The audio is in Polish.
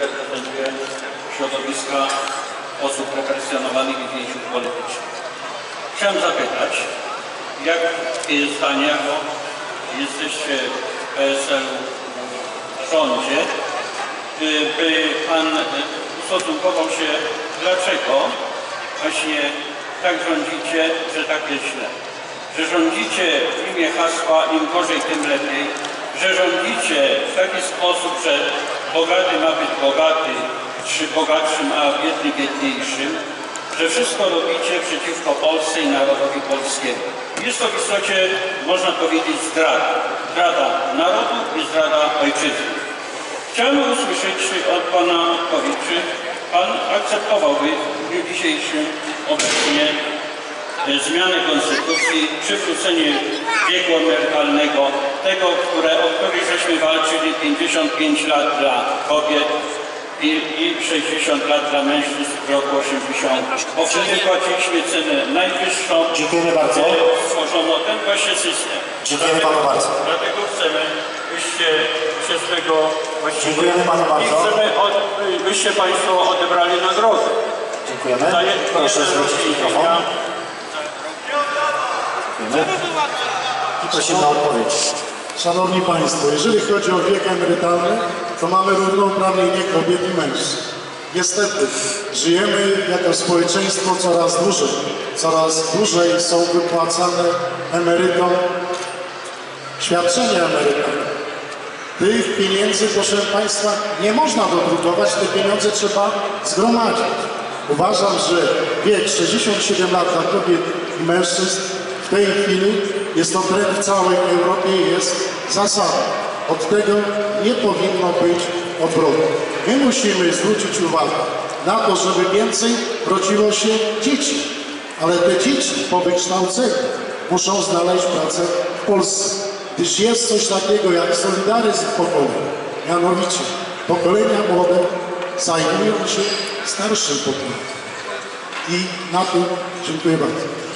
reprezentuję środowiska osób represjonowanych i więźniów politycznych. Chciałem zapytać, jakie jest zdanie, jako jesteście w PSL w rządzie, y, by Pan y, ustosunkował się, dlaczego właśnie tak rządzicie, że tak jest źle. Że rządzicie w imię hasła im gorzej, tym lepiej. Że rządzicie w taki sposób, że bogaty ma być bogaty, czy bogatszym, a biedny biedniejszym. Że wszystko robicie przeciwko Polsce i narodowi polskiemu. Jest to w istocie, można powiedzieć, zdrada. Zdrada narodu i zdrada ojczyzny. Chciałem usłyszeć od Pana odpowiedź, czy Pan akceptowałby w dniu dzisiejszym obecnie e, zmianę Konstytucji, przywrócenie wieku emerytalnego, tego, które, o który żeśmy walczyli 55 lat dla kobiet i, i 60 lat dla mężczyzn w roku 80. Bo wtedy płaciliśmy cenę najwyższą. Dziękujemy bardzo. Stworzono ten właśnie system. Dziękujemy panu bardzo. Dlatego chcemy, byście się z tego właściwie... Dziękujemy panu bardzo. I chcemy, od, byście Państwo odebrali nagrodę. Dziękujemy. Za Proszę zwrócić mikrofon. Dziękujemy. I prosimy o odpowiedź. Szanowni Państwo, jeżeli chodzi o wiek emerytalny, to mamy równouprawnienie kobiet i mężczyzn. Niestety, żyjemy jako społeczeństwo coraz dłużej. Coraz dłużej są wypłacane emerytom świadczenia emerytalne. Tych pieniędzy, proszę Państwa, nie można dodrukować, te pieniądze trzeba zgromadzić. Uważam, że wiek 67 lat dla kobiet i mężczyzn w tej chwili jest to trend w całej Europie jest zasadą. Od tego nie powinno być odwrotu. My musimy zwrócić uwagę na to, żeby więcej rodziło się dzieci, ale te dzieci po wykształceniu muszą znaleźć pracę w Polsce, gdyż jest coś takiego jak solidaryzm pokoleń. Mianowicie pokolenia młode zajmują się starszym pokoleniem. I na tym dziękuję bardzo.